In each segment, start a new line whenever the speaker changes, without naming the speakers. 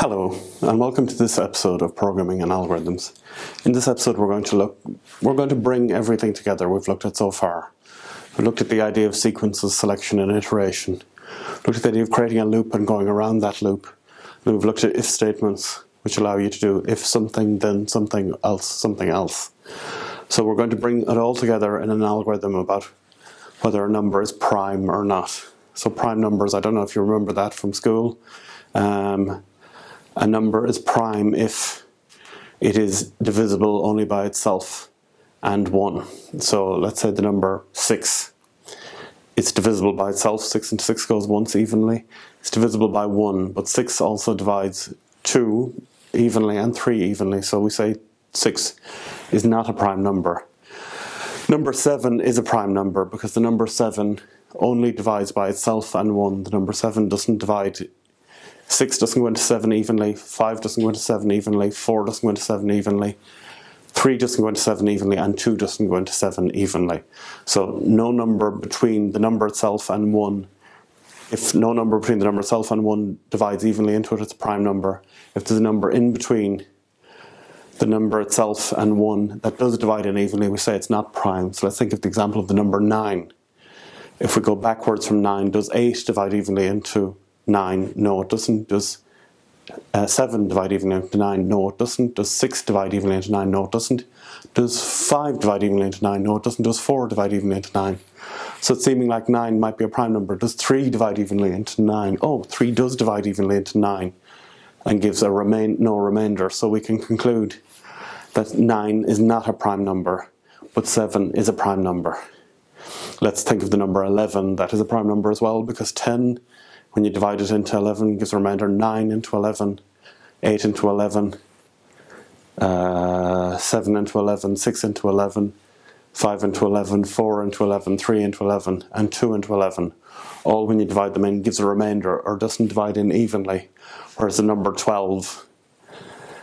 Hello, and welcome to this episode of Programming and Algorithms. In this episode, we're going to look, we're going to bring everything together we've looked at so far. We looked at the idea of sequences, selection, and iteration. Looked at the idea of creating a loop and going around that loop. And we've looked at if statements, which allow you to do if something, then something else, something else. So we're going to bring it all together in an algorithm about whether a number is prime or not. So prime numbers, I don't know if you remember that from school. Um, a number is prime if it is divisible only by itself and 1. So let's say the number 6. It's divisible by itself, 6 into 6 goes once evenly. It's divisible by 1, but 6 also divides 2 evenly and 3 evenly, so we say 6 is not a prime number. Number 7 is a prime number because the number 7 only divides by itself and 1. The number 7 doesn't divide 6 doesn't go into 7 evenly, 5 doesn't go into 7 evenly, 4 doesn't go into 7 evenly, 3 doesn't go into 7 evenly, and 2 doesn't go into 7 evenly. So no number between the number itself and 1, if no number between the number itself and 1 divides evenly into it, it's a prime number. If there's a number in between the number itself and 1 that does divide in evenly, we say it's not prime. So let's think of the example of the number 9. If we go backwards from 9, does 8 divide evenly into 9? No, it doesn't. Does uh, 7 divide evenly into 9? No, it doesn't. Does 6 divide evenly into 9? No, it doesn't. Does 5 divide evenly into 9? No, it doesn't. Does 4 divide evenly into 9? So it's seeming like 9 might be a prime number. Does 3 divide evenly into 9? Oh, 3 does divide evenly into 9 and gives a remain, no remainder. So we can conclude that 9 is not a prime number, but 7 is a prime number. Let's think of the number 11. That is a prime number as well because 10 when you divide it into 11, it gives a remainder 9 into 11, 8 into 11, uh, 7 into 11, 6 into 11, 5 into 11, 4 into 11, 3 into 11, and 2 into 11. All when you divide them in gives a remainder or doesn't divide in evenly. Whereas the number 12,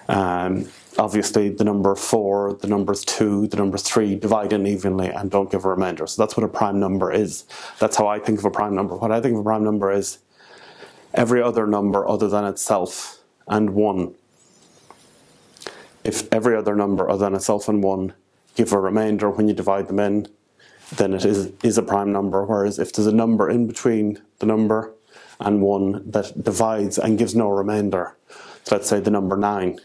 um, obviously the number 4, the numbers 2, the numbers 3 divide in evenly and don't give a remainder. So that's what a prime number is. That's how I think of a prime number. What I think of a prime number is every other number other than itself and 1. If every other number other than itself and 1 give a remainder when you divide them in, then it is, is a prime number. Whereas if there's a number in between the number and 1 that divides and gives no remainder, so let's say the number 9,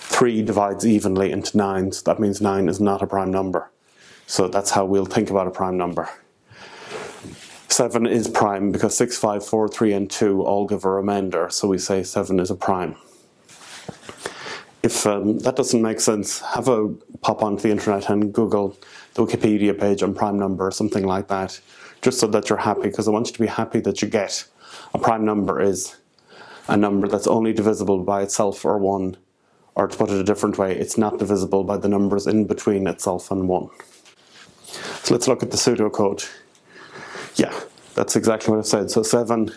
3 divides evenly into 9, so that means 9 is not a prime number. So that's how we'll think about a prime number. 7 is prime because 6, 5, 4, 3 and 2 all give a remainder, so we say 7 is a prime. If um, that doesn't make sense, have a pop onto the internet and Google the Wikipedia page on prime number or something like that, just so that you're happy, because I want you to be happy that you get a prime number is a number that's only divisible by itself or 1, or to put it a different way, it's not divisible by the numbers in between itself and 1. So let's look at the pseudocode. Yeah, that's exactly what I said. So 7,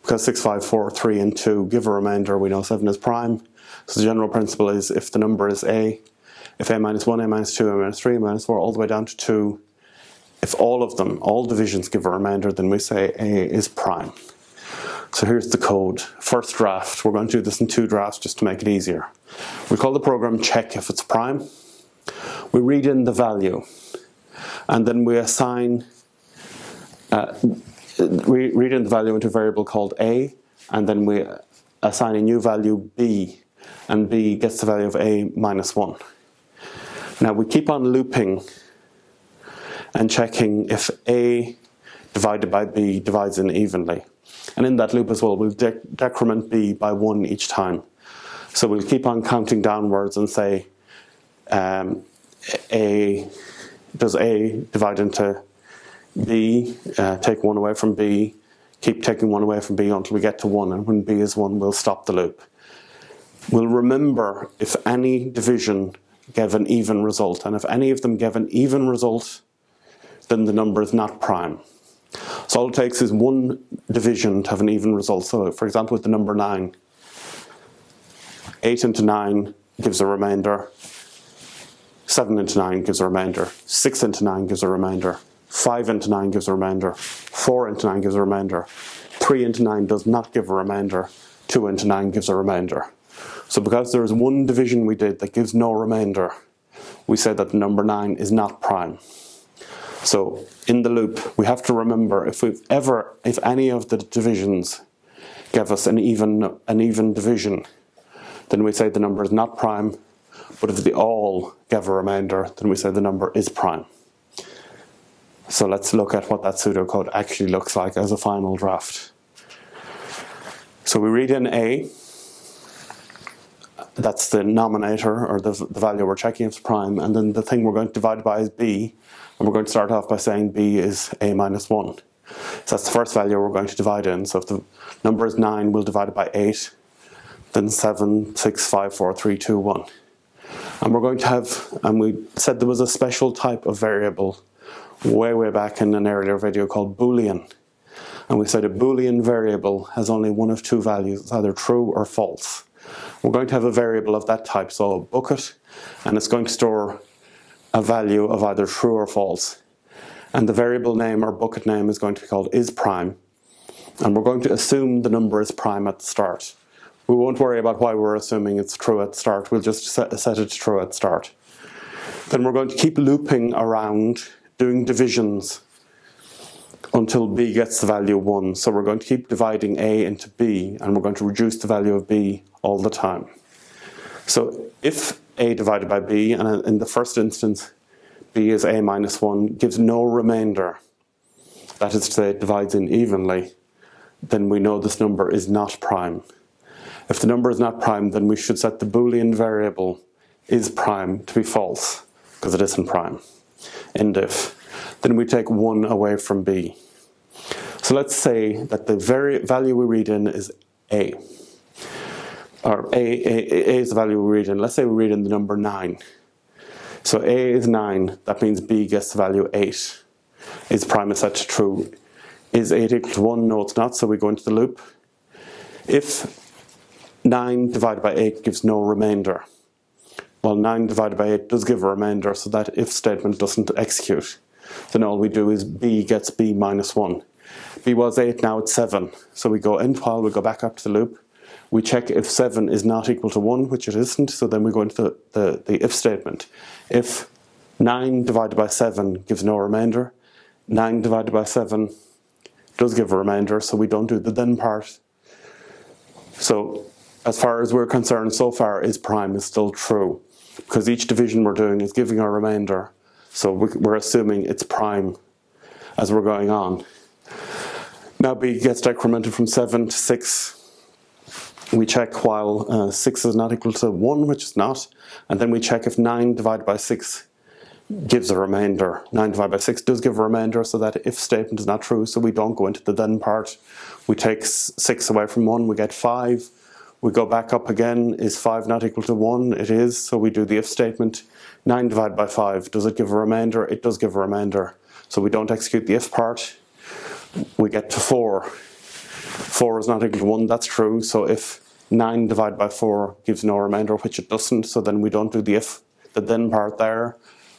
because 6, 5, 4, 3 and 2 give a remainder, we know 7 is prime. So the general principle is if the number is a, if a minus 1, a minus 2, a minus 3, a minus 4, all the way down to 2, if all of them, all divisions give a remainder, then we say a is prime. So here's the code. First draft, we're going to do this in two drafts just to make it easier. We call the program check if it's prime. We read in the value, and then we assign uh, we read in the value into a variable called a, and then we assign a new value b, and b gets the value of a minus 1. Now we keep on looping and checking if a divided by b divides in evenly. And in that loop as well, we'll de decrement b by 1 each time. So we'll keep on counting downwards and say um, a does a divide into B, uh, take one away from B, keep taking one away from B until we get to 1, and when B is 1, we'll stop the loop. We'll remember if any division gave an even result, and if any of them gave an even result, then the number is not prime. So all it takes is one division to have an even result. So for example, with the number 9, 8 into 9 gives a remainder, 7 into 9 gives a remainder, 6 into 9 gives a remainder, 5 into 9 gives a remainder, 4 into 9 gives a remainder, 3 into 9 does not give a remainder, 2 into 9 gives a remainder. So because there is one division we did that gives no remainder, we say that the number 9 is not prime. So in the loop, we have to remember if we've ever, if any of the divisions give us an even, an even division, then we say the number is not prime, but if they all give a remainder, then we say the number is prime. So let's look at what that pseudocode actually looks like as a final draft. So we read in A, that's the nominator or the, the value we're checking is prime, and then the thing we're going to divide by is b, and we're going to start off by saying b is a minus 1. So that's the first value we're going to divide in. So if the number is 9, we'll divide it by 8, then 7, 6, 5, 4, 3, 2, 1. And we're going to have, and we said there was a special type of variable way, way back in an earlier video called Boolean. And we said a Boolean variable has only one of two values, it's either true or false. We're going to have a variable of that type, so a bucket, and it's going to store a value of either true or false. And the variable name or bucket name is going to be called is prime. And we're going to assume the number is prime at the start. We won't worry about why we're assuming it's true at start, we'll just set, set it true at start. Then we're going to keep looping around doing divisions until b gets the value 1. So we're going to keep dividing a into b, and we're going to reduce the value of b all the time. So if a divided by b, and in the first instance b is a minus 1, gives no remainder, that is to say it divides in evenly, then we know this number is not prime. If the number is not prime, then we should set the boolean variable is prime to be false, because it isn't prime. End if. Then we take 1 away from b. So let's say that the very value we read in is a. Or a, a, a is the value we read in. Let's say we read in the number 9. So a is 9, that means b gets the value 8. Is prime is to true. Is 8 equal to 1? No, it's not, so we go into the loop. If 9 divided by 8 gives no remainder, well 9 divided by 8 does give a remainder, so that if statement doesn't execute, then all we do is b gets b minus 1 b was 8, now it's 7. So we go in while, we go back up to the loop. We check if 7 is not equal to 1, which it isn't, so then we go into the, the, the if statement. If 9 divided by 7 gives no remainder, 9 divided by 7 does give a remainder, so we don't do the then part. So as far as we're concerned, so far is prime is still true, because each division we're doing is giving a remainder, so we're assuming it's prime as we're going on. Now b gets decremented from 7 to 6. We check while uh, 6 is not equal to 1, which is not, and then we check if 9 divided by 6 gives a remainder. 9 divided by 6 does give a remainder, so that if statement is not true, so we don't go into the then part. We take 6 away from 1, we get 5. We go back up again, is 5 not equal to 1? It is, so we do the if statement. 9 divided by 5, does it give a remainder? It does give a remainder. So we don't execute the if part we get to 4. 4 is not equal to 1, that's true. So if 9 divided by 4 gives no remainder, which it doesn't, so then we don't do the if, the then part there.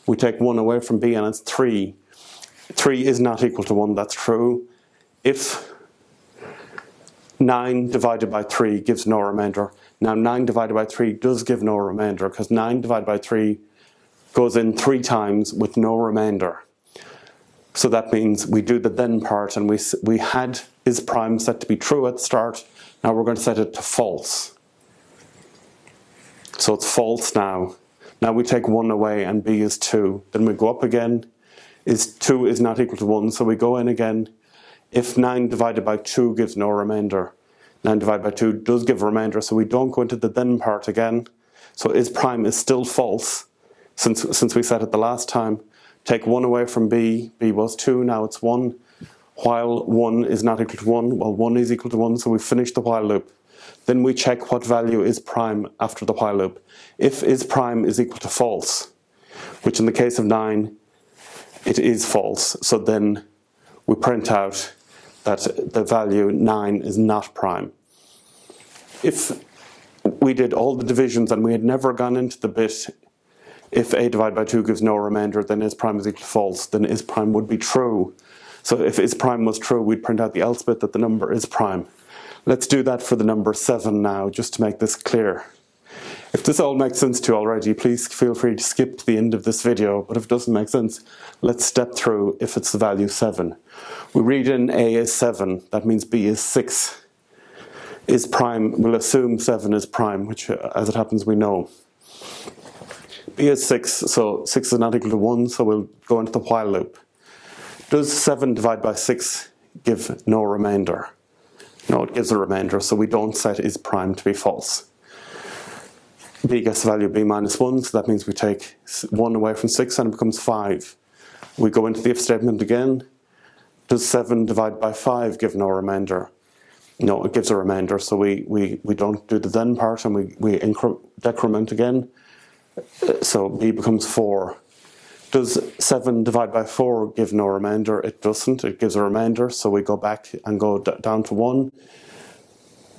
We take 1 away from b and it's 3. 3 is not equal to 1, that's true. If 9 divided by 3 gives no remainder, now 9 divided by 3 does give no remainder because 9 divided by 3 goes in 3 times with no remainder. So that means we do the then part and we, we had is prime set to be true at start. Now we're going to set it to false. So it's false now. Now we take 1 away and b is 2. Then we go up again. Is 2 is not equal to 1, so we go in again. If 9 divided by 2 gives no remainder, 9 divided by 2 does give a remainder, so we don't go into the then part again. So is prime is still false, since, since we said it the last time. Take 1 away from b, b was 2, now it's 1. While 1 is not equal to 1, well 1 is equal to 1, so we finish the while loop. Then we check what value is prime after the while loop. If is prime is equal to false, which in the case of 9, it is false, so then we print out that the value 9 is not prime. If we did all the divisions and we had never gone into the bit if a divided by 2 gives no remainder, then is prime is equal to false, then is prime would be true. So if is prime was true, we'd print out the else bit that the number is prime. Let's do that for the number 7 now, just to make this clear. If this all makes sense to you already, please feel free to skip to the end of this video, but if it doesn't make sense, let's step through if it's the value 7. We read in A is 7, that means B is 6. Is prime, we'll assume 7 is prime, which uh, as it happens we know. B is 6, so 6 is not equal to 1, so we'll go into the while loop. Does 7 divided by 6 give no remainder? No, it gives a remainder, so we don't set is prime to be false b gets the value b minus 1, so that means we take 1 away from 6 and it becomes 5. We go into the if statement again. Does 7 divided by 5 give no remainder? No, it gives a remainder, so we, we, we don't do the then part and we, we decrement again. Uh, so b becomes 4. Does 7 divided by 4 give no remainder? It doesn't, it gives a remainder, so we go back and go down to 1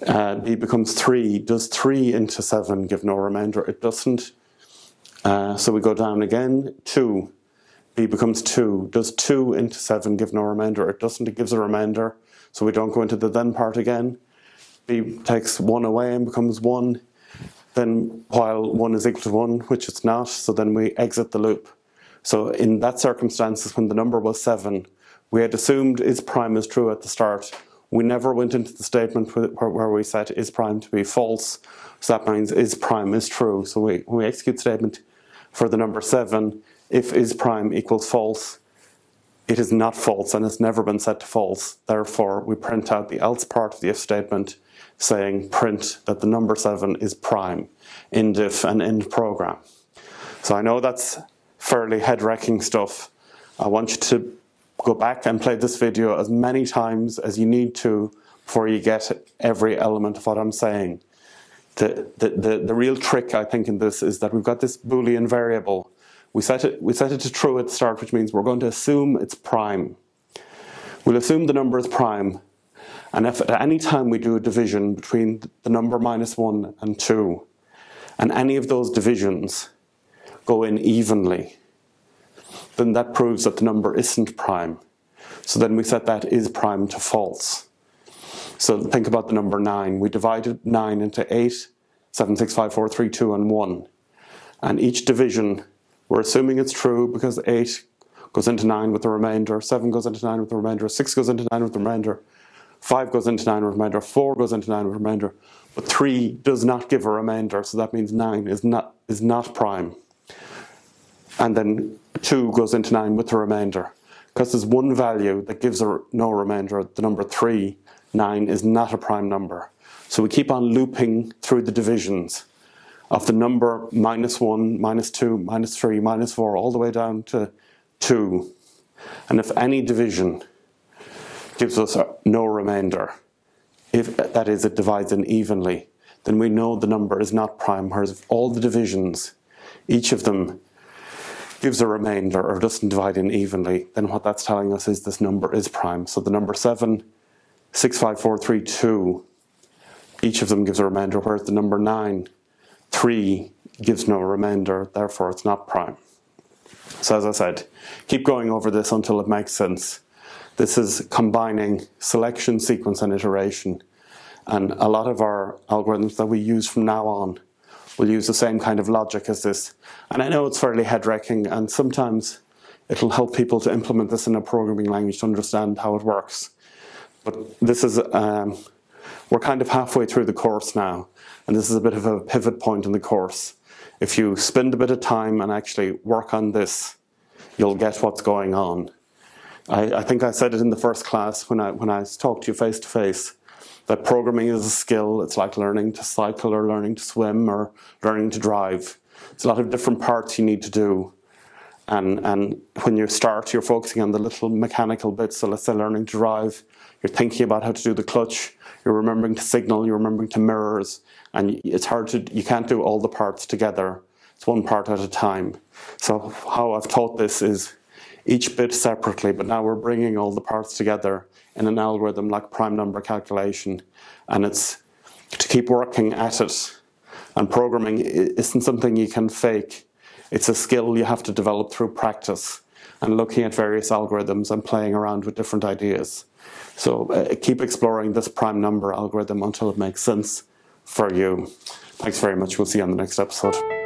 uh, b becomes 3. Does 3 into 7 give no remainder? It doesn't. Uh, so we go down again. 2. b becomes 2. Does 2 into 7 give no remainder? It doesn't. It gives a remainder. So we don't go into the then part again. b takes 1 away and becomes 1. Then while 1 is equal to 1, which it's not, so then we exit the loop. So in that circumstances, when the number was 7, we had assumed is prime is true at the start, we never went into the statement where, we said is prime to be false. So that means is prime is true. So we, we execute statement for the number 7, if is prime equals false, it is not false and has never been set to false. Therefore, we print out the else part of the if statement saying print that the number 7 is prime, end if and end program. So I know that's fairly head-wrecking stuff. I want you to go back and play this video as many times as you need to before you get every element of what I'm saying. The, the, the, the, real trick, I think, in this is that we've got this Boolean variable. We set, it, we set it to true at the start, which means we're going to assume it's prime. We'll assume the number is prime. And if at any time we do a division between the number minus 1 and 2, and any of those divisions go in evenly, then that proves that the number isn't prime. So then we set that is prime to false. So think about the number 9. We divided 9 into 8, 7, 6, 5, 4, 3, 2, and 1. And each division, we're assuming it's true because 8 goes into 9 with the remainder, 7 goes into 9 with the remainder, 6 goes into 9 with the remainder, 5 goes into 9 with the remainder, 4 goes into 9 with the remainder, but 3 does not give a remainder, so that means 9 is not, is not prime and then 2 goes into 9 with the remainder. Because there's one value that gives a no remainder, the number 3, 9 is not a prime number. So we keep on looping through the divisions of the number minus 1, minus 2, minus 3, minus 4, all the way down to 2. And if any division gives us no remainder, if that is, it divides in evenly, then we know the number is not prime, whereas all the divisions, each of them gives a remainder or doesn't divide in evenly, then what that's telling us is this number is prime. So the number 7, 6, 5, 4, 3, 2, each of them gives a remainder, whereas the number 9, 3 gives no remainder, therefore it's not prime. So as I said, keep going over this until it makes sense. This is combining selection, sequence, and iteration. And a lot of our algorithms that we use from now on will use the same kind of logic as this. And I know it's fairly head-wrecking, and sometimes it'll help people to implement this in a programming language to understand how it works. But this is, um, we're kind of halfway through the course now, and this is a bit of a pivot point in the course. If you spend a bit of time and actually work on this, you'll get what's going on. I, I think I said it in the first class when I, when I talked to you face to face that programming is a skill. It's like learning to cycle or learning to swim or learning to drive. It's a lot of different parts you need to do. And, and when you start, you're focusing on the little mechanical bits. So let's say learning to drive, you're thinking about how to do the clutch, you're remembering to signal, you're remembering to mirrors, and it's hard to, you can't do all the parts together. It's one part at a time. So how I've taught this is each bit separately, but now we're bringing all the parts together in an algorithm like prime number calculation. And it's to keep working at it. And programming isn't something you can fake. It's a skill you have to develop through practice and looking at various algorithms and playing around with different ideas. So uh, keep exploring this prime number algorithm until it makes sense for you. Thanks very much. We'll see you on the next episode.